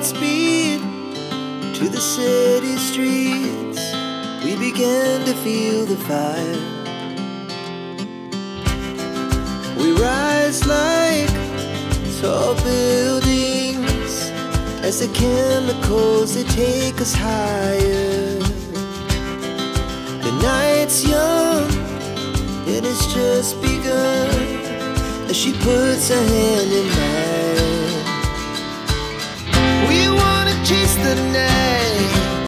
Godspeed to the city streets. We began to feel the fire. We rise like tall buildings as the chemicals they take us higher. The night's young, it has just begun as she puts her hand in mine. We